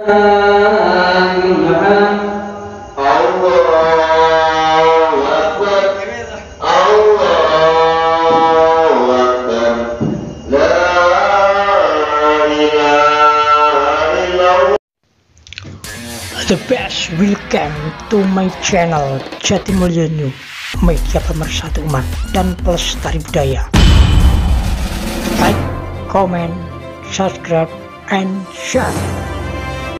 The best welcome to my channel Jati Jatimulyo New Media Pemersatu Umat dan Pelestari Budaya. Like, comment, subscribe, and share.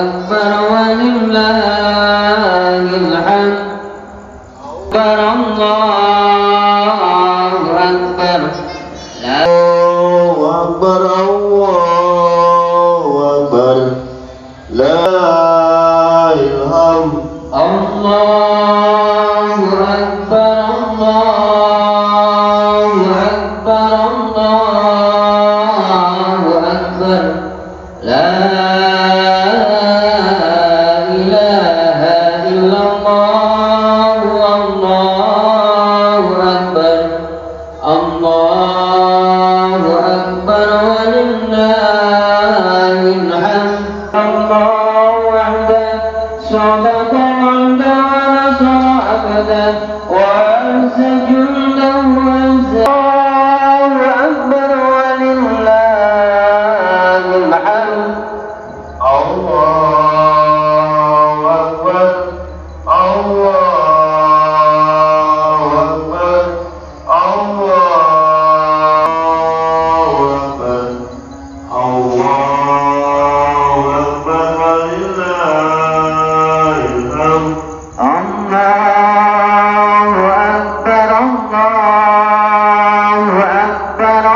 أكبر ولله الحمد. أكبر الله أكبر. لا. أكبر. الله to you.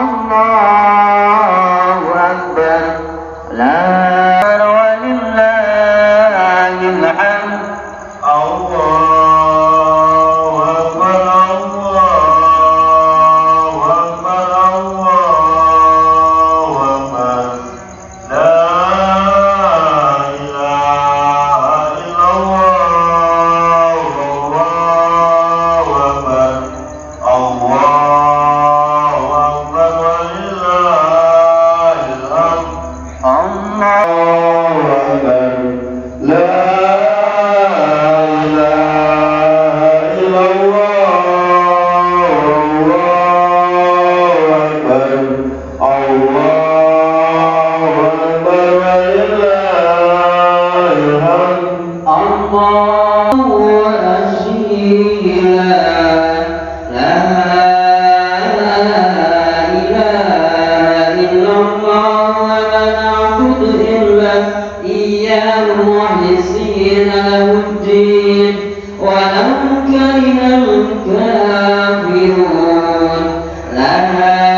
الله أكبر. لا Allah. الدين ولو كره الكافرون. لها